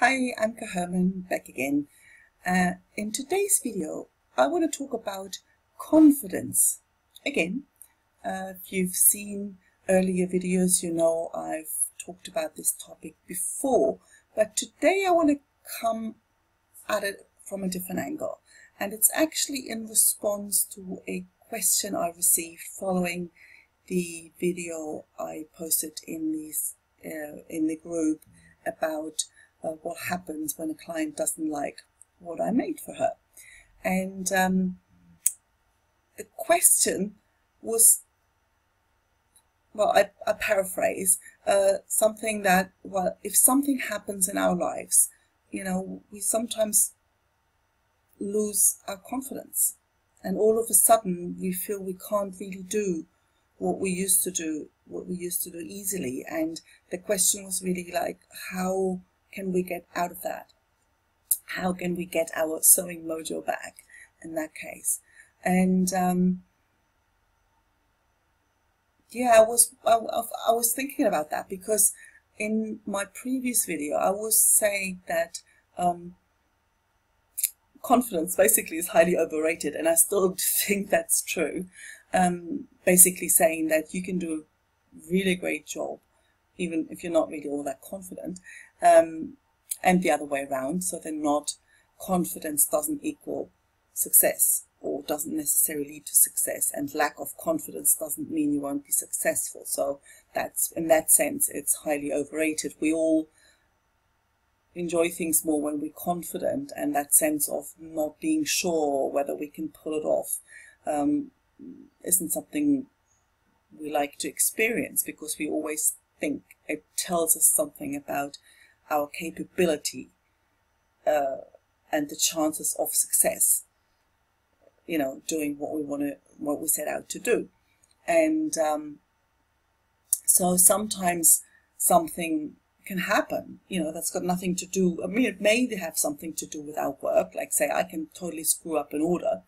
Hi, I'm Herman back again. Uh, in today's video, I want to talk about confidence. Again, uh, if you've seen earlier videos, you know I've talked about this topic before, but today I want to come at it from a different angle. And it's actually in response to a question I received following the video I posted in these uh, in the group about uh, what happens when a client doesn't like what I made for her. And um, the question was, well, I, I paraphrase, uh, something that, well, if something happens in our lives, you know, we sometimes lose our confidence. And all of a sudden, we feel we can't really do what we used to do, what we used to do easily. And the question was really like, how can we get out of that? How can we get our sewing mojo back in that case? And um, yeah, I was I, I was thinking about that because in my previous video I was saying that um, confidence basically is highly overrated, and I still think that's true. Um, basically saying that you can do a really great job even if you're not really all that confident, um, and the other way around. So they're not confidence doesn't equal success or doesn't necessarily lead to success, and lack of confidence doesn't mean you won't be successful. So that's in that sense, it's highly overrated. We all enjoy things more when we're confident, and that sense of not being sure whether we can pull it off um, isn't something we like to experience because we always think it tells us something about our capability uh, and the chances of success. You know, doing what we want to, what we set out to do, and um, so sometimes something can happen. You know, that's got nothing to do. I mean, it may have something to do with our work. Like, say, I can totally screw up an order,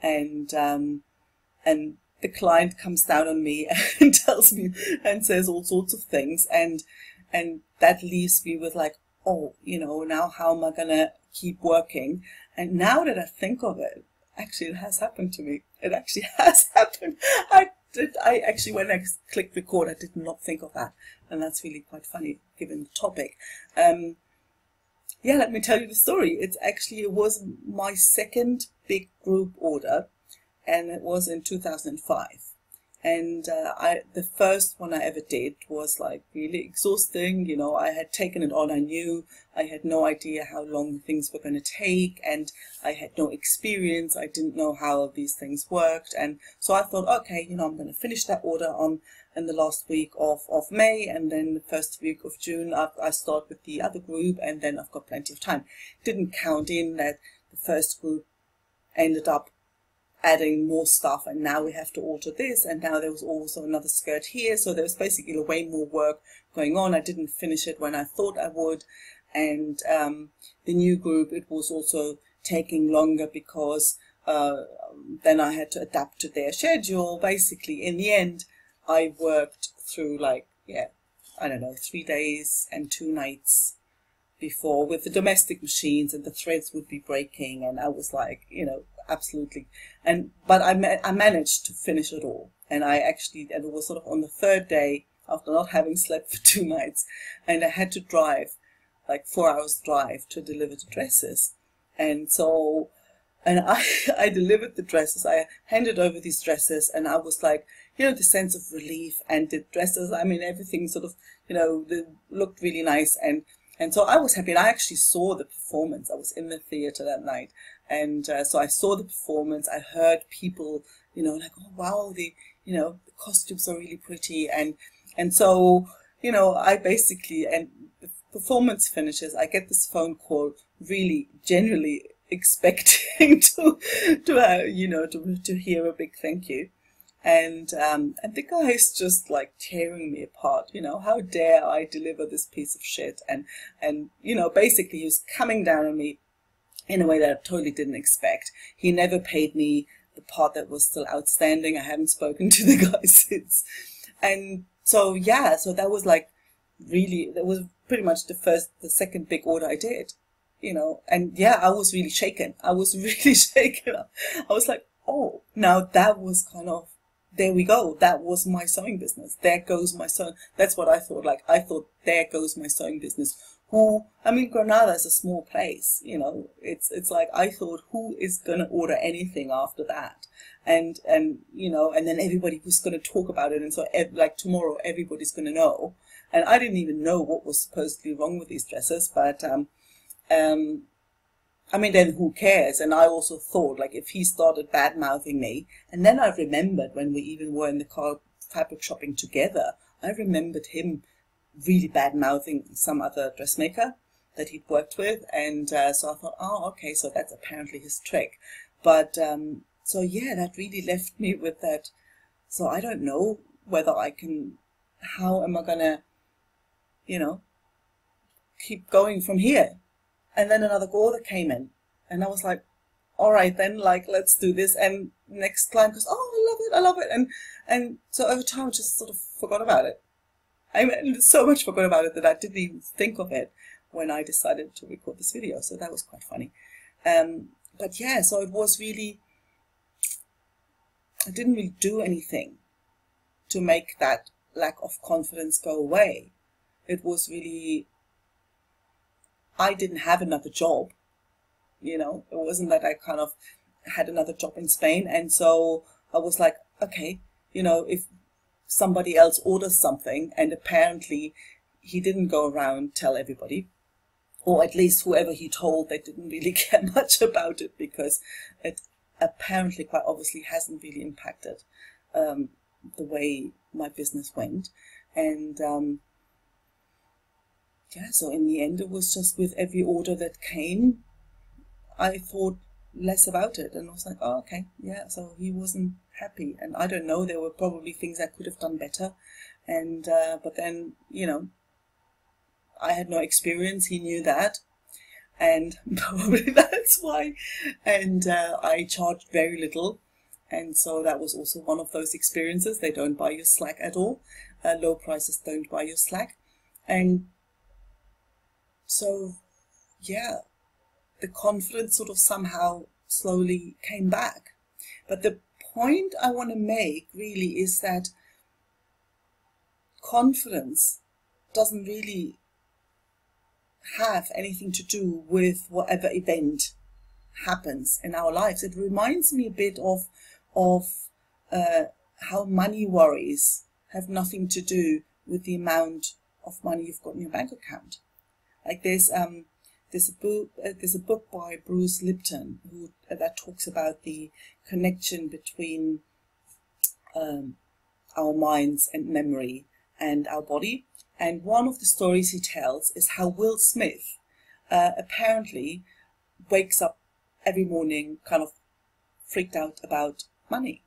and um, and the client comes down on me and tells me and says all sorts of things. And and that leaves me with like oh you know now how am i to keep working? And now that i think of it actually it has happened to me. It actually has happened. I did i actually when i clicked record i did not think of that. And that's really quite funny given the topic. Um yeah let me tell you the story. It's actually it was my second big group order and it was in 2005. And uh, I, the first one I ever did was like really exhausting. You know, I had taken it on. I knew I had no idea how long things were going to take, and I had no experience. I didn't know how these things worked, and so I thought, okay, you know, I'm going to finish that order on in the last week of, of May, and then the first week of June, I, I start with the other group, and then I've got plenty of time. Didn't count in that the first group ended up adding more stuff and now we have to alter this and now there was also another skirt here. So there was basically way more work going on. I didn't finish it when i thought i would. And um, the new group it was also taking longer because uh, then i had to adapt to their schedule. Basically in the end i worked through like yeah i don't know three days and two nights before with the domestic machines and the threads would be breaking. And i was like you know absolutely. And but I ma- I managed to finish it all, and I actually and it was sort of on the third day after not having slept for two nights, and I had to drive like four hours drive to deliver the dresses, and so. And I, I delivered the dresses. I handed over these dresses, and I was like, you know, the sense of relief and the dresses. I mean, everything sort of, you know, they looked really nice, and and so I was happy. And I actually saw the performance. I was in the theater that night, and uh, so I saw the performance. I heard people, you know, like, oh wow, the you know the costumes are really pretty, and and so you know I basically and the performance finishes. I get this phone call, really genuinely expecting to to uh, you know to to hear a big thank you. And um, and the guy's just like tearing me apart. You know, how dare I deliver this piece of shit? And and you know, basically, he was coming down on me in a way that I totally didn't expect. He never paid me the part that was still outstanding. I haven't spoken to the guy since. And so, yeah, so that was like really, that was pretty much the first, the second big order I did, you know, and yeah, I was really shaken. I was really shaken. I was like, oh, now that was kind of, there we go. That was my sewing business. There goes my sewing. That's what I thought. Like, I thought, there goes my sewing business. Who, I mean, Granada is a small place, you know, it's, it's like, I thought, who is to order anything after that? And, and, you know, and then everybody was to talk about it. And so, like, tomorrow, everybody's to know. And I didn't even know what was supposedly wrong with these dresses, but, um, um, I mean, then who cares? And I also thought, like, if he started bad mouthing me, and then I remembered when we even were in the car fabric shopping together, I remembered him really bad mouthing some other dressmaker that he'd worked with, and uh, so I thought, oh, okay, so that's apparently his trick. But um, so yeah, that really left me with that. So I don't know whether I can. How am I gonna, you know, keep going from here? And then another order came in, and I was like, all right, then, like, let's do this. And next client goes, oh, I love it, I love it. And, and so over time, I just sort of forgot about it. I so much forgot about it that I didn't even think of it when I decided to record this video. So that was quite funny. Um, but yeah, so it was really, I didn't really do anything to make that lack of confidence go away. It was really I didn't have another job. You know, it wasn't that I kind of had another job in Spain. And so I was like, okay, you know, if somebody else orders something and apparently he didn't go around tell everybody, or at least whoever he told, they didn't really care much about it because it apparently quite obviously hasn't really impacted um, the way my business went. And um, yeah, so in the end, it was just with every order that came, I thought less about it. And I was like, oh, okay, yeah, so he wasn't happy. And I don't know, there were probably things I could have done better. And, uh, but then, you know, I had no experience, he knew that. And probably that's why. And uh, I charged very little. And so that was also one of those experiences. They don't buy your slack at all. Uh, low prices don't buy your slack. And so, yeah, the confidence sort of somehow slowly came back. But the point I want to make really is that confidence doesn't really have anything to do with whatever event happens in our lives. It reminds me a bit of of uh, how money worries have nothing to do with the amount of money you've got in your bank account. Like there's um there's a book uh, there's a book by Bruce Lipton who uh, that talks about the connection between um, our minds and memory and our body. And one of the stories he tells is how Will Smith uh, apparently wakes up every morning kind of freaked out about money.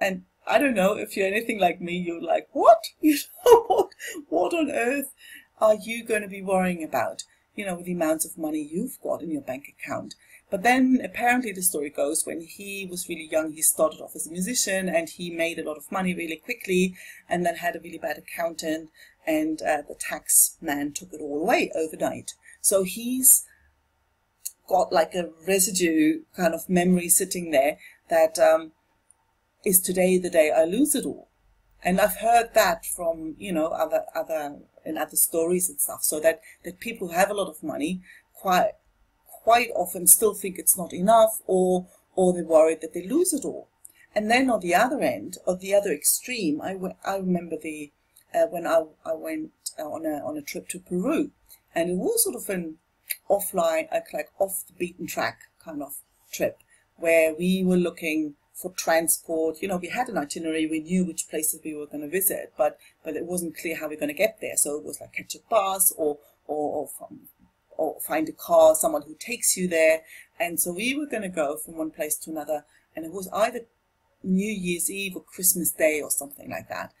And I don't know if you're anything like me, you're like, what? You know, what, what on earth are you going to be worrying about? You know, with the amounts of money you've got in your bank account. But then apparently the story goes when he was really young, he started off as a musician and he made a lot of money really quickly and then had a really bad accountant and uh, the tax man took it all away overnight. So he's got like a residue kind of memory sitting there that um, is today the day I lose it all. And I've heard that from, you know, other, other and other stories and stuff. So that, that people who have a lot of money quite quite often still think it's not enough or or they're worried that they lose it all. And then on the other end, or the other extreme, I, I remember the uh, when I, I went on a on a trip to Peru, and it was sort of an offline, like, like off the beaten track kind of trip, where we were looking for transport. You know, we had an itinerary, we knew which places we were going to visit, but but it wasn't clear how we are going to get there. So it was like catch a bus or or, or, or find a car, someone who takes you there. And so we were going to go from one place to another, and it was either New Year's Eve or Christmas Day or something like that.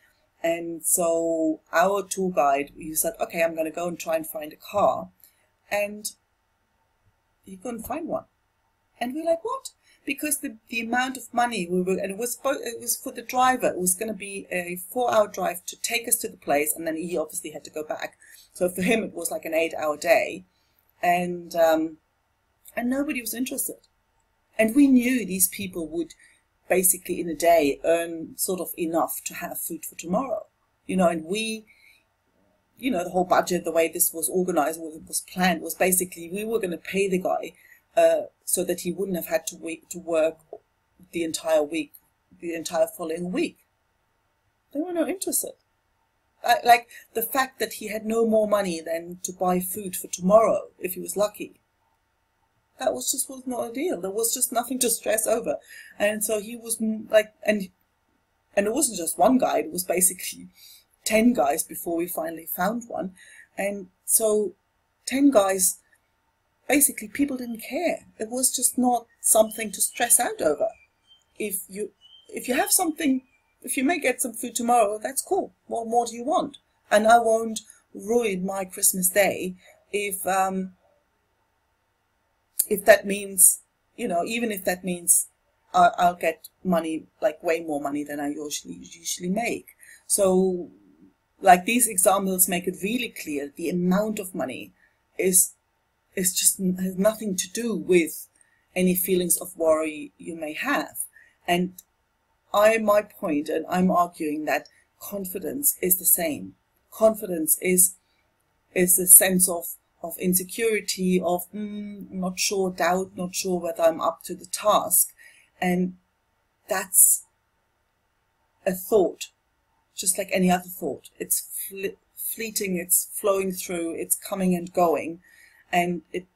And so our tour guide, he said, okay, I'm going to go and try and find a car. And he couldn't find one. And we're like, what? Because the, the amount of money we were, and it was, it was for the driver, it was going to be a four hour drive to take us to the place, and then he obviously had to go back. So for him, it was like an eight-hour day, and um, and nobody was interested. And we knew these people would basically in a day earn sort of enough to have food for tomorrow, you know. And we, you know, the whole budget, the way this was organized, was planned, was basically we were going to pay the guy uh, so that he wouldn't have had to wait to work the entire week, the entire following week. They were not interested. like the fact that he had no more money than to buy food for tomorrow if he was lucky. That was just was not a deal. There was just nothing to stress over, and so he was like, and and it wasn't just one guy. It was basically ten guys before we finally found one, and so ten guys. Basically, people didn't care. It was just not something to stress out over. If you if you have something if you may get some food tomorrow, that's cool. What more do you want? And I won't ruin my Christmas day if um, if that means, you know, even if that means I'll, I'll get money, like way more money than I usually usually make. So, like these examples make it really clear the amount of money is is just has nothing to do with any feelings of worry you may have. And I my point, and I'm arguing that confidence is the same. Confidence is is a sense of of insecurity, of mm, not sure, doubt, not sure whether I'm up to the task, and that's a thought, just like any other thought. It's fl- fleeting, it's flowing through, it's coming and going, and it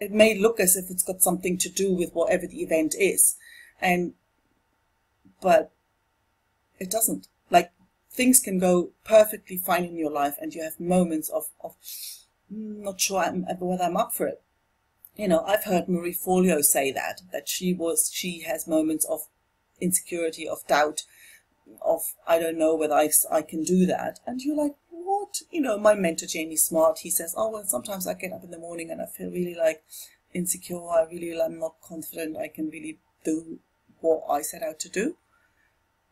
it may look as if it's got something to do with whatever the event is, and but it doesn't. Like things can go perfectly fine in your life and you have moments of, of mm, not sure I'm, whether I'm up for it. You know I've heard Marie Forleo say that that she was she has moments of insecurity of doubt of I don't know whether I, I can do that. And you're like you know my mentor Jamie Smart he says oh well sometimes I get up in the morning and I feel really like insecure I really I'm not confident I can really do what I set out to do.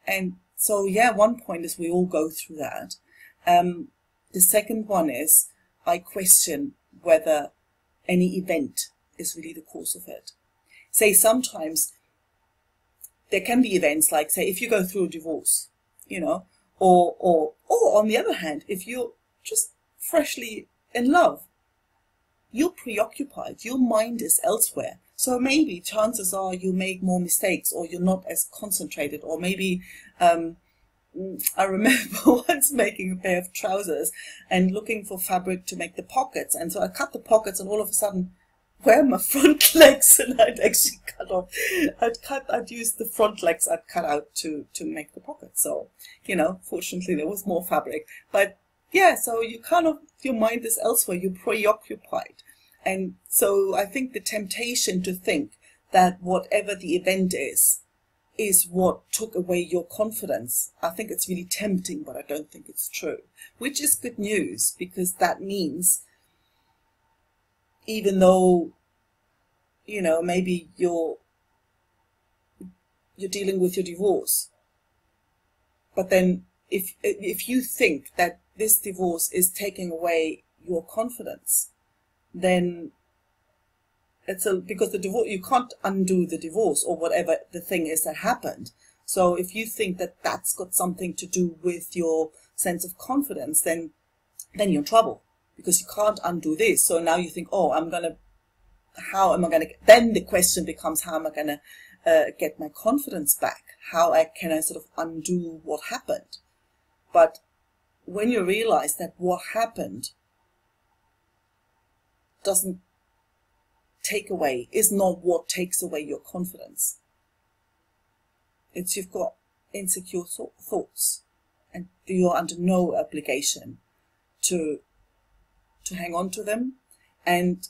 And so, yeah, one point is we all go through that. Um, the second one is I question whether any event is really the cause of it. Say sometimes there can be events like, say, if you go through a divorce, you know, or or or on the other hand, if you're just freshly in love, you're preoccupied, your mind is elsewhere. So maybe chances are you make more mistakes or you're not as concentrated or maybe um, I remember once making a pair of trousers and looking for fabric to make the pockets. And so I cut the pockets and all of a sudden, where my front legs? And I'd actually cut off, I'd cut, I'd use the front legs I'd cut out to, to make the pockets. So, you know, fortunately there was more fabric. But yeah, so you kind of, your mind is elsewhere. You're preoccupied. And so I think the temptation to think that whatever the event is, is what took away your confidence. I think it's really tempting, but I don't think it's true. Which is good news because that means even though, you know, maybe you're you're dealing with your divorce. But then if if you think that this divorce is taking away your confidence, then it's a because the divorce you can't undo the divorce or whatever the thing is that happened. So if you think that that's got something to do with your sense of confidence, then then you're in trouble because you can't undo this. So now you think, oh, I'm gonna, how am I gonna? Then the question becomes, how am I gonna uh, get my confidence back? How I, can I sort of undo what happened? But when you realize that what happened doesn't take away, is not what takes away your confidence. It's you've got insecure th- thoughts and you're under no obligation to to hang on to them. And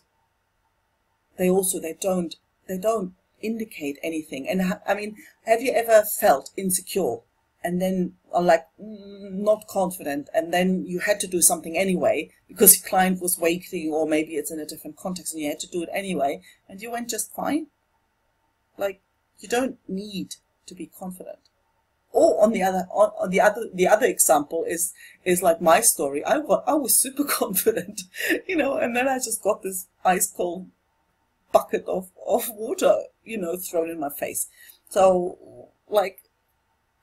they also they don't they don't indicate anything. And i mean have you ever felt insecure and then are like mm, not confident and then you had to do something anyway because your client was waiting or maybe it's in a different context and you had to do it anyway and you went just fine? Like you don't need to be confident or on the other on, the other the other example is is like my story. I was i was super confident you know and then i just got this ice cold bucket of of water you know thrown in my face. So like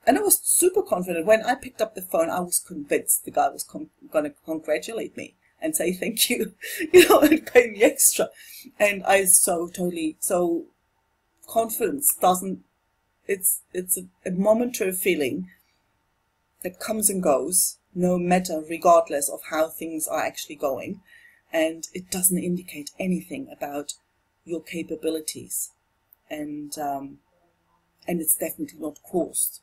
and i was super confident. When i picked up the phone i was convinced the guy was going to congratulate me and say thank you you know and pay me extra. And i so totally so confidence doesn't it's it's a, a momentary feeling that comes and goes, no matter, regardless of how things are actually going, and it doesn't indicate anything about your capabilities, and um, and it's definitely not caused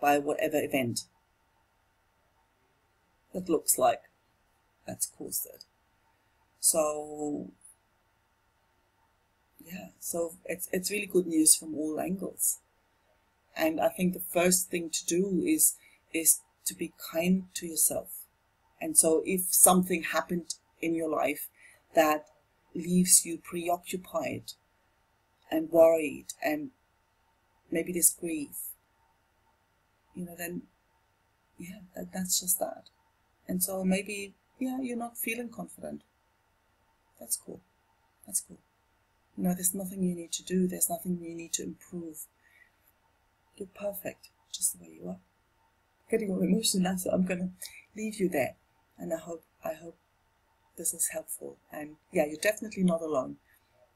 by whatever event that looks like that's caused it. So yeah, so it's it's really good news from all angles. And I think the first thing to do is is to be kind to yourself. And so if something happened in your life that leaves you preoccupied and worried and maybe there's grief, you know, then yeah, that, that's just that. And so maybe, yeah, you're not feeling confident. That's cool. That's cool. You know, there's nothing you need to do, there's nothing you need to improve. You're perfect, just the way you are. Getting all emotional now, so I'm gonna leave you there. And I hope I hope this is helpful. And yeah, you're definitely not alone.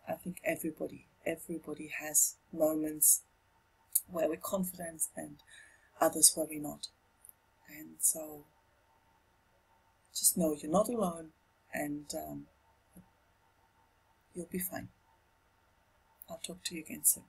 I think everybody, everybody has moments where we're confident and others where we're not. And so just know you're not alone and um, you'll be fine. I'll talk to you again soon.